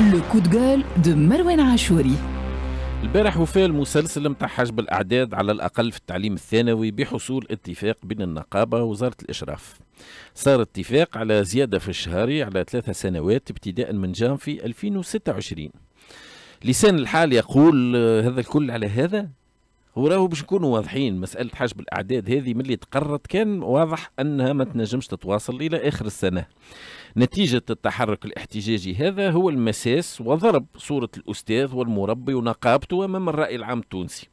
Le code de مروان عاشوري البارح وفى المسلسل متاع حجب الأعداد على الأقل في التعليم الثانوي بحصول اتفاق بين النقابة ووزارة الإشراف. صار اتفاق على زيادة في الشهري على ثلاثة سنوات ابتداء من جانفي 2026 لسان الحال يقول آه، هذا الكل على هذا؟ هو راهو باش نكونوا واضحين مسألة حجب الأعداد هذه من اللي تقررت كان واضح أنها ما تنجمش تتواصل إلى آخر السنة. نتيجة التحرك الاحتجاجي هذا هو المساس وضرب صورة الأستاذ والمربي ونقابته أمام الرأي العام التونسي.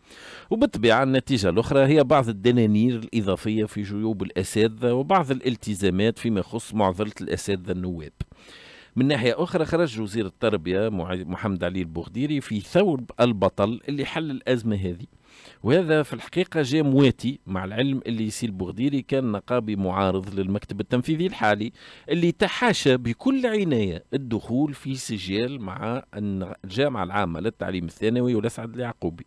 وبالطبيعة النتيجة الأخرى هي بعض الدنانير الإضافية في جيوب الأساتذة وبعض الالتزامات فيما يخص معضلة الأساتذة النواب. من ناحية أخرى خرج وزير التربية محمد علي البوغديري في ثوب البطل اللي حل الأزمة هذه. وهذا في الحقيقة جاء مواتي مع العلم اللي سي البوغديري كان نقابي معارض للمكتب التنفيذي الحالي اللي تحاشى بكل عناية الدخول في سجال مع الجامعة العامة للتعليم الثانوي والأسعد اليعقوبي.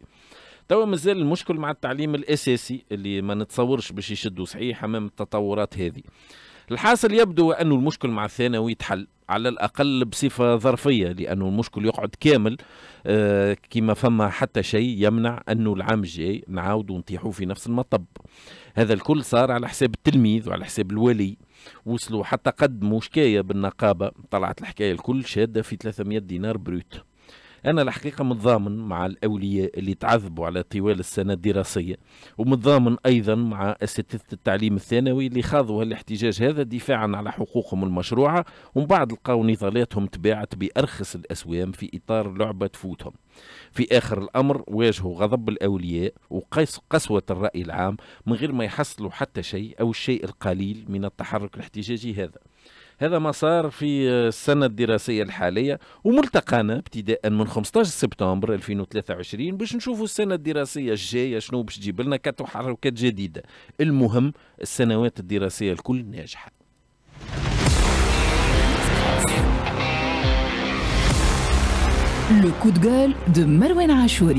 توا مازال المشكل مع التعليم الأساسي اللي ما نتصورش باش يشدوا صحيح أمام التطورات هذه. الحاصل يبدو أنه المشكل مع الثانوي تحل على الأقل بصفة ظرفية لأنه المشكل يقعد كامل آه كما فما حتى شيء يمنع أنه العام الجاي نعاودوا نطيحوا في نفس المطب. هذا الكل صار على حساب التلميذ وعلى حساب الولي وصلوا حتى قدموا شكاية بالنقابة طلعت الحكاية الكل شادة في 300 دينار بروت أنا الحقيقة متضامن مع الأولياء اللي تعذبوا على طوال السنة الدراسية ومتضامن أيضا مع أساتذة التعليم الثانوي اللي خاضوا الاحتجاج هذا دفاعا على حقوقهم المشروعة ومن بعد لقاو نضالاتهم تباعت بأرخص الأسوام في إطار لعبة تفوتهم في آخر الأمر واجهوا غضب الأولياء وقسوة الرأي العام من غير ما يحصلوا حتى شيء أو الشيء القليل من التحرك الاحتجاجي هذا. هذا ما صار في السنة الدراسية الحالية وملتقانا ابتداء من 15 سبتمبر 2023 باش نشوفوا السنة الدراسية الجاية شنو باش تجيب لنا كتحركات جديدة المهم السنوات الدراسية الكل ناجحة Le coup de gueule de Marwan Achouri.